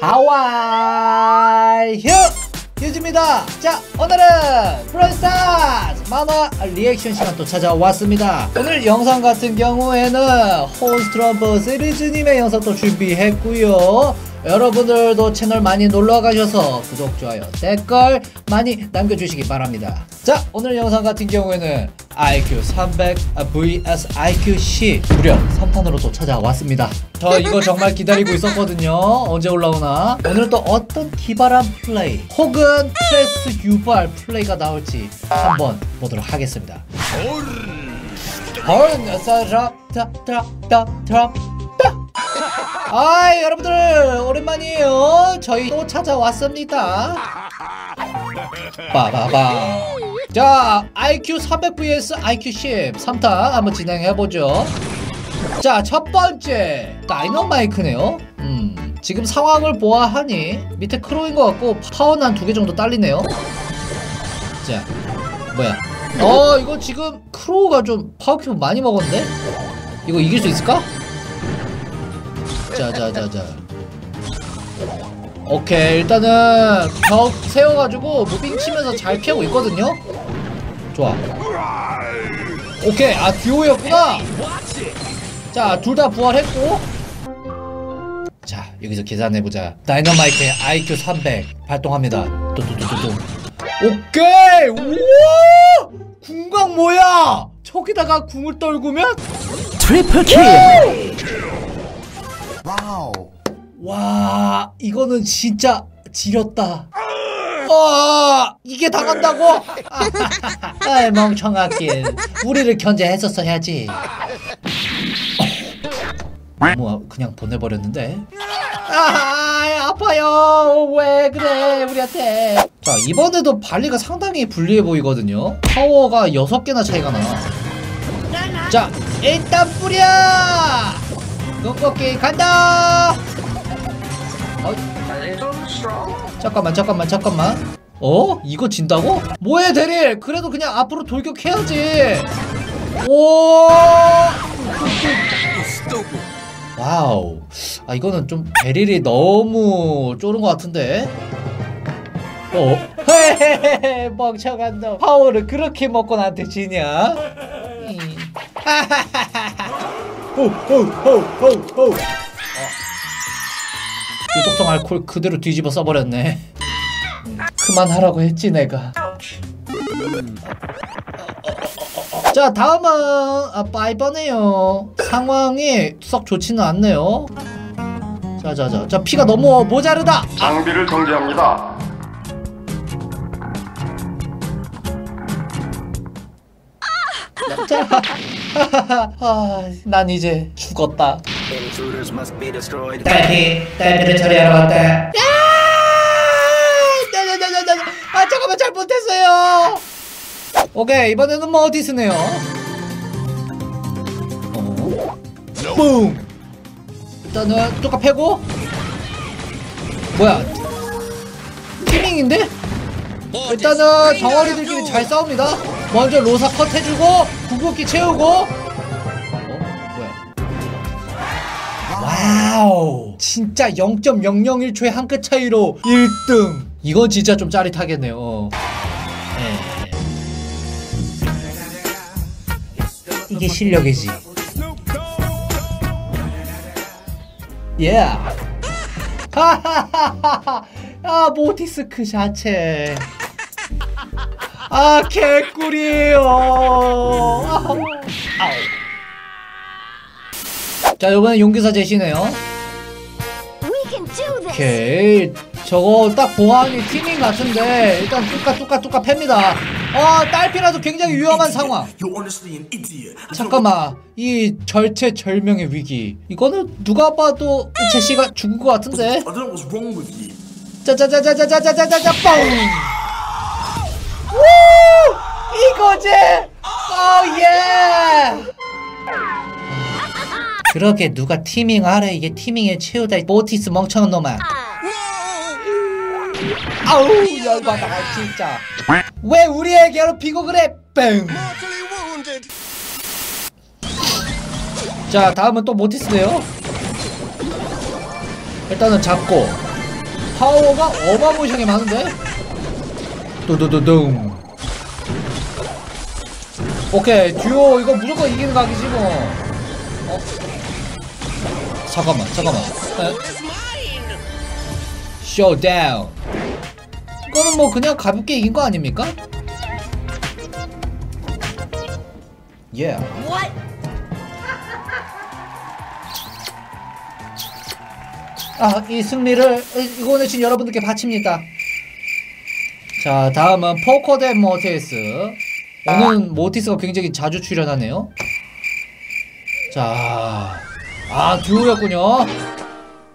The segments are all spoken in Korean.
하와이 휴! 휴즈입니다. 자, 오늘은 브롤스타즈 만화 리액션 시간 또 찾아왔습니다. 오늘 영상 같은 경우에는 호스트럼프 시리즈님의 영상 또 준비했고요. 여러분들도 채널 많이 놀러 가셔서 구독, 좋아요, 댓글 많이 남겨주시기 바랍니다. 자, 오늘 영상 같은 경우에는 IQ 300 vs IQ 10 무려 3탄으로 또 찾아왔습니다. 저 이거 정말 기다리고 있었거든요. 언제 올라오나? 오늘 또 어떤 기발한 플레이 혹은 스트레스 유발 플레이가 나올지 한번 보도록 하겠습니다. 헐, 트랍, 트랍, 트랍, 트랍, 트랍. 아 여러분들 오랜만이에요 저희 또 찾아왔습니다 빠바바 자 IQ 300 vs IQ 10 3탄 한번 진행해보죠. 자 첫번째. 다이너마이크네요. 음 지금 상황을 보아하니 밑에 크로우인 것 같고 파워는 한 두 개 정도 딸리네요. 자 뭐야. 어 이거 지금 크로우가 좀 파워 큐브 많이 먹었는데? 이거 이길 수 있을까? 자자자자 오케이 일단은 벽 세워가지고 moving 치면서 잘 피하고 있거든요? 좋아. 오케이 아 듀오였구나! 자 둘 다 부활했고. 자 여기서 계산해보자. 다이너마이트의 IQ 300 발동합니다. 뚜뚜뚜뚜뚜. 오케이! 우와! 궁각 뭐야? 저기다가 궁을 떨구면? triple kill! wow. 와 이거는 진짜 지렸다. 아 이게 당한다고? 아 멍청하긴. 우리를 견제했었어야지. 뭐 그냥 보내버렸는데? 아 아파요 왜 그래 우리한테 자 이번에도 발리가 상당히 불리해 보이거든요 파워가 6개나 차이가 나자 일단 뿌려 꺾기 간다 어, 잠깐만 잠깐만 잠깐만. 어? 이거 진다고? 뭐해 대릴? 그래도 그냥 앞으로 돌격해야지. 오! wow. 아 이거는 좀 대릴이 너무 쪼른 것 같은데. 어? 멍청한 놈. 파워를 그렇게 먹고 나한테 지냐? 이. 호호호호호 유독성 알콜 그대로 뒤집어 써버렸네. 음, 그만하라고 했지 내가. 자 다음은 아 파이퍼네요. 상황이 썩 좋지는 않네요. 자자자 자 피가 너무 모자르다. 장비를 정지합니다. 자, 아, 난 이제 죽었다 Intruders must be destroyed. 딸피 딸피를 처리하러 왔다 야! 네, 네, 네, 네, 네. 아 잠깐만 잘 못했어요 오케이 이번에는 뭐 어디스네요 어? 뿡 일단은 뚜까 패고 뭐야 티밍인데? 일단은 덩어리들끼리 잘 싸웁니다 먼저 로사 컷 해주고 궁극기 채우고 wow 진짜 0.001초의 한 끗 차이로 1등 이건 진짜 좀 짜릿하겠네요 어. 네. 이게 실력이지 예 하하하하 아 모티스크 자체 아 개꿀이에요. 아우. 자 이번엔 용기사 제시네요. 오케이 저거 딱 보아하니 티밍 같은데 일단 뚜까 뚜까 뚜까 팹니다 어 딸피라도 굉장히 위험한 상황. 잠깐만 이 절체절명의 위기 이거는 누가 봐도 제시가 죽은 것 같은데. 짜자자자자자자자자자 뻥 우! 이거지 그러게 누가 티밍 하래? 이게 티밍에 채우다. 이 모티스 멍청한 놈아. 아우 열받아 진짜. 왜 우리 애 괴롭히고 그래? 뺑. 자 다음은 또 모티스네요. 일단은 잡고. 파워가 어마무시하게 많은데? 두두두둥. 오케이, 듀오 이거 무조건 이기는 각이지 뭐. 어? 잠깐만, 잠깐만. 에? 쇼다운. 이거는 뭐 그냥 가볍게 이긴 거 아닙니까? 예. 아, 이 승리를 이거는 지금 여러분들께 바칩니다. 자, 다음은 포코 대 모티스. 오늘 모티스가 굉장히 자주 출연하네요. 자, 아 듀오였군요.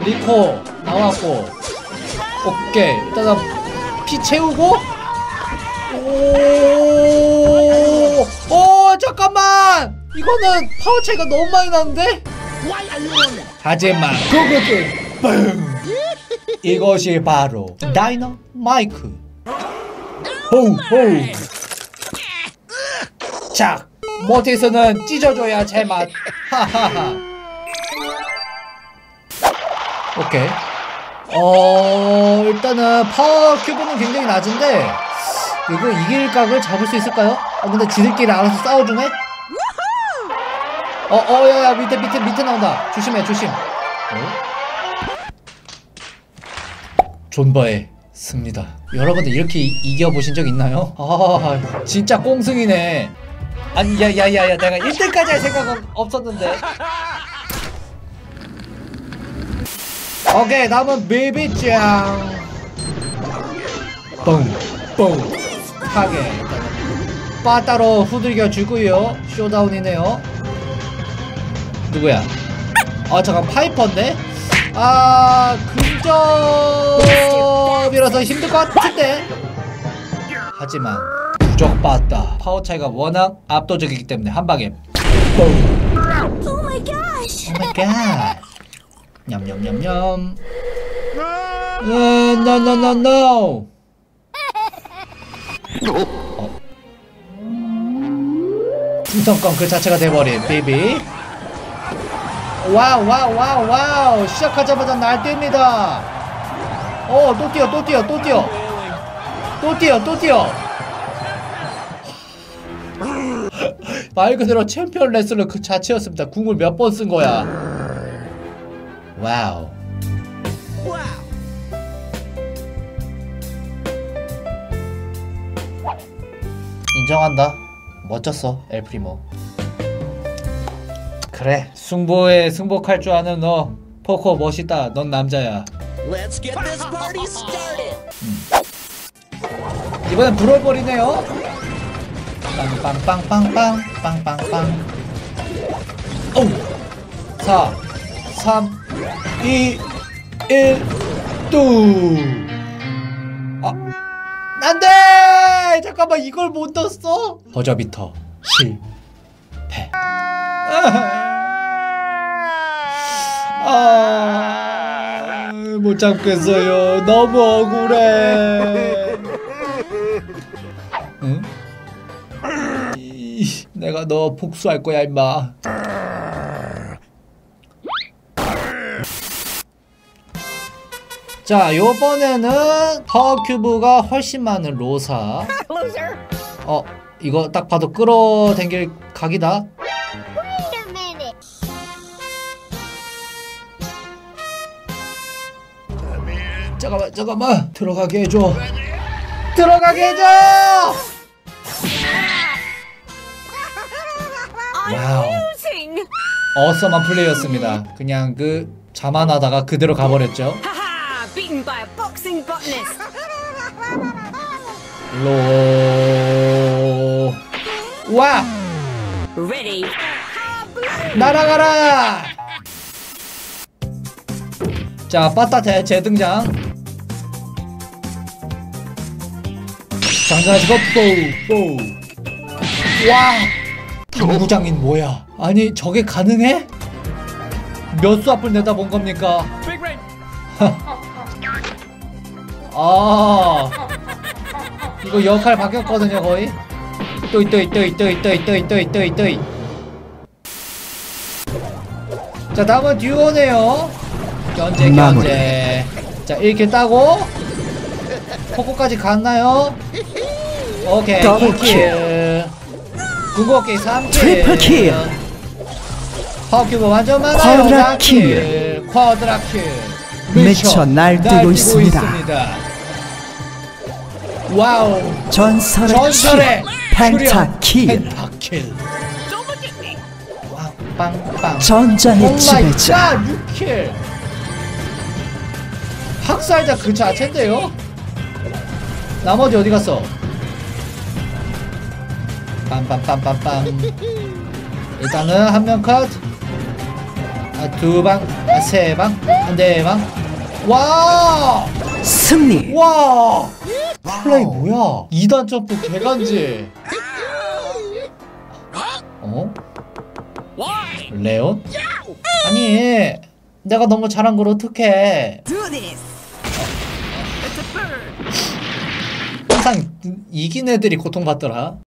리코 나왔고, 오케이 일단은 피 채우고, 오, 오 잠깐만, 이거는 파워 차이가 너무 많이 나는데. 하지만 그것은 뻥! 이것이 바로 다이너 마이크. 호호 자 모티스는 찢어줘야 제맛. 하하하 오케이 어 일단은 파워 큐브는 굉장히 낮은데 이거 이길 각을 잡을 수 있을까요? 어 근데 지들끼리 알아서 싸워주네? 어, 어, 야, 야, 밑에, 밑에, 밑에 나온다. 조심해, 조심. 어? 존버의 습니다. 여러분들 이렇게 이- 이겨보신 적 있나요? 아, 진짜 꽁승이네. 아니, 야, 야, 야, 야, 내가 1등까지 할 생각은 없었는데. 오케이, 다음은 비비짱. 뻥, 뻥. 하게. 빠따로 후들겨 주고요. showdown이네요. 누구야? 아 잠깐 파이퍼인데? 아 근접이라서 힘들 것 같은데 하지만 부적 빠따 파워 차이가 워낙 압도적이기 때문에 한 방에 뽕 Oh my gosh! oh my god 냠냠냠냠. 노노노노노 어. 풍선껌 그 자체가 돼버린 비비. wow wow wow wow. 시작하자마자 날뛰입니다. 어 또 뛰어 또 뛰어 또 뛰어. 또 뛰어 또 뛰어. 말 그대로 챔피언 레슬러 그 자체였습니다. 궁을 몇 번 쓴 거야 wow. 인정한다. 멋졌어 엘프리모. 그래. 승부에 승복할 줄 아는 너 포커 멋있다. 넌 남자야. Let's get this party started. 이번엔 불어버리네요. 빵빵빵빵빵 빵빵빵 오! 4 3 2 1 뚜. 아, 안 돼! 잠깐만 이걸 못 넣었어? 버저비터 실패. 아, 못 참겠어요. 너무 억울해. 응? 이, 내가 너 복수할 거야 임마. 자, 요번에는 파워 큐브가 훨씬 많은 로사. 어, 이거 딱 봐도 끌어당길 각이다. 잠깐만, 잠깐만. 들어가게 해줘. 들어가게 해줘! wow. 어썸한 플레이였습니다. 그냥 그 자만하다가 그대로 가버렸죠. Beaten by a boxing botanist! 로. 와! Ready? 날아가라! 자, 빠따 재등장. 장전하시고, 뽀우, 뽀우. 와! 당구장인 뭐야? 아니, 저게 가능해? 몇 수 앞을 내다본 겁니까? 아, 이거 역할 바뀌었거든요, 거의. 또이, 또이, 또이, 또이, 또이, 또이, 또이, 또이, 또이. 자 다음은 듀오네요 견제 견제 자, 1킬 따고 포코까지 갔나요? 오케이, double 2 kill. 궁극기 3 kill. triple kill. 파워큐브 완전 많아요. quadra 4 kill. quadra kill. 미쳐 날뛰고 있습니다. wow. 전설의 전설의 kill penta kill penta kill. 와, 빵빵. 전장의 지배자 6킬. 학살자 그 자체인데요. 나머지 어디 갔어? 빰빰빰빰빰. 일단은 한 명 컷. 아, 두 방, 아, 세 방, 한네 방. 와! 승리 와! 플레이 뭐야? 2단 점프 개간지. 어? 레온? 아니, 내가 너무 잘한 걸 어떡해. 항상 이긴 애들이 고통받더라.